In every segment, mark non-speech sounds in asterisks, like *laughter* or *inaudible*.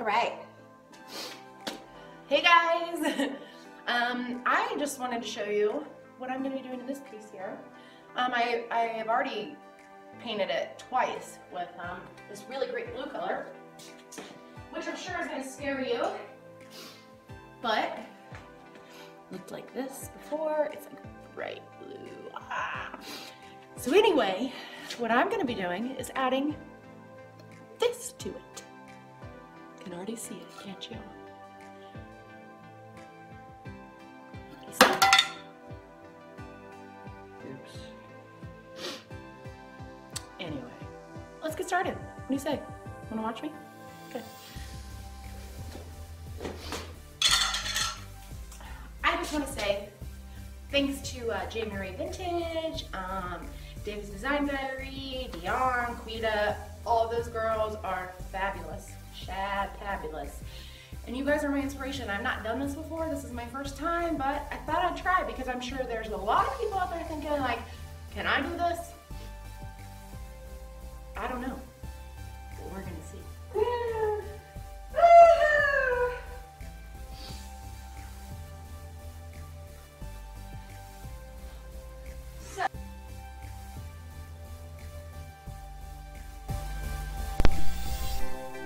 All right. Hey guys. *laughs* um, I just wanted to show you what I'm going to be doing in this piece here. Um, I, I have already painted it twice with um, this really great blue color, which I'm sure is going to scare you. But looked like this before. It's like bright blue. Ah. So anyway, what I'm going to be doing is adding this to it. Can already see it, can't you? Oops. Anyway, let's get started. What do you say? Wanna watch me? Okay. I just wanna say thanks to uh, Jamie Ray Vintage, um, Debbie's Design Diary, Dion, Quita, all those girls are fabulous, fabulous. And you guys are my inspiration. I've not done this before. This is my first time, but I thought I'd try because I'm sure there's a lot of people out there thinking like, can I do this? I don't know.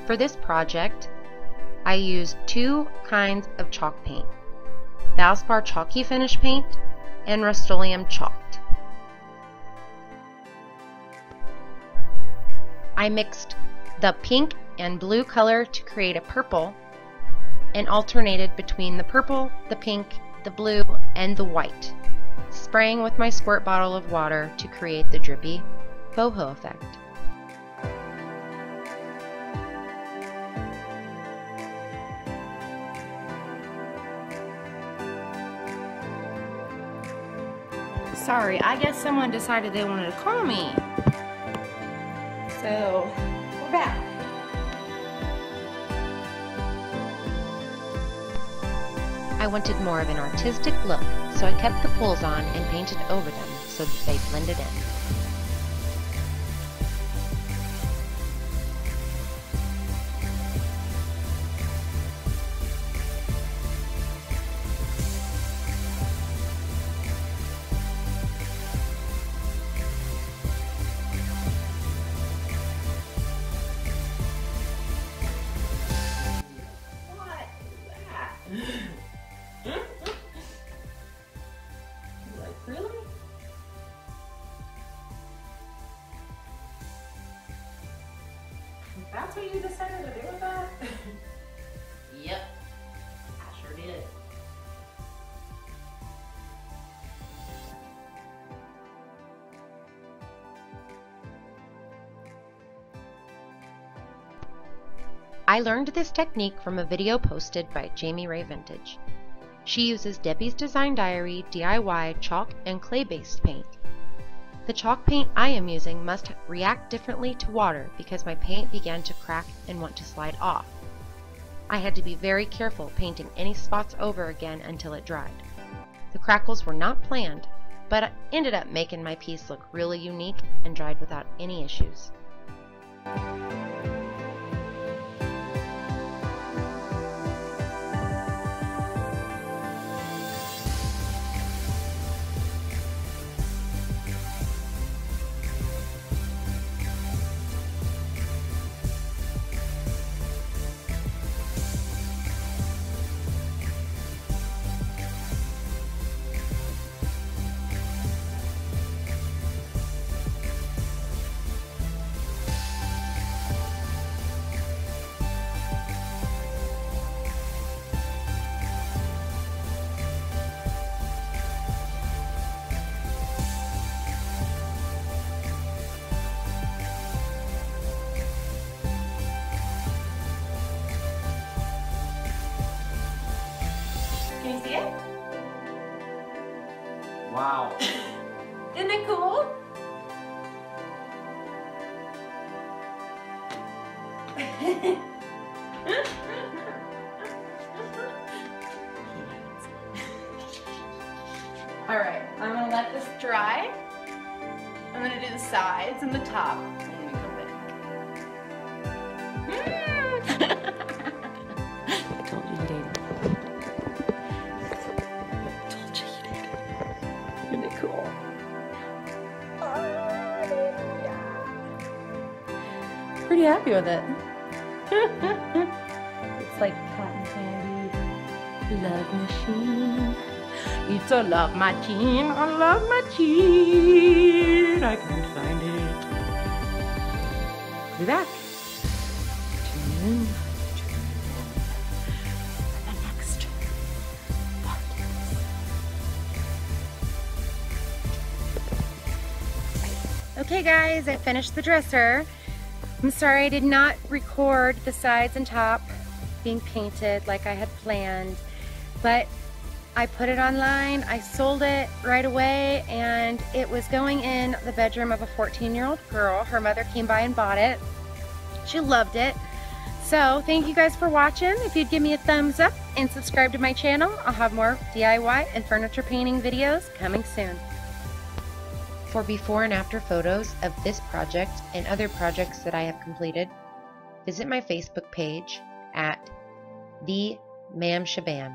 For this project, I used two kinds of chalk paint, Valspar Chalky Finish Paint and Rust-Oleum Chalked. I mixed the pink and blue color to create a purple and alternated between the purple, the pink, the blue, and the white, spraying with my squirt bottle of water to create the drippy boho effect. Sorry, I guess someone decided they wanted to call me. So, we're back. I wanted more of an artistic look, so I kept the pulls on and painted over them so that they blended in. That's what you decided to do with that? *laughs* yep. I sure did. I learned this technique from a video posted by Jamie Ray Vintage. She uses Debbie's Design Diary DIY chalk and clay-based paint. The chalk paint I am using must react differently to water because my paint began to crack and want to slide off. I had to be very careful painting any spots over again until it dried. The crackles were not planned, but ended up making my piece look really unique and dried without any issues. Can see it? Wow. *laughs* Isn't it cool? *laughs* All right, I'm gonna let this dry. I'm gonna do the sides and the top when we come back. Hmm. Pretty happy with it. it's like cotton candy. Love machine. It's a love machine. A love machine. I can't find it. It back. Tune in. The next Okay guys, I finished the dresser. I'm sorry I did not record the sides and top being painted like I had planned, but I put it online, I sold it right away, and it was going in the bedroom of a 14 year old girl. Her mother came by and bought it. She loved it. So thank you guys for watching. If you'd give me a thumbs up and subscribe to my channel, I'll have more DIY and furniture painting videos coming soon. For before and after photos of this project and other projects that I have completed, visit my Facebook page at the Mam Shabam.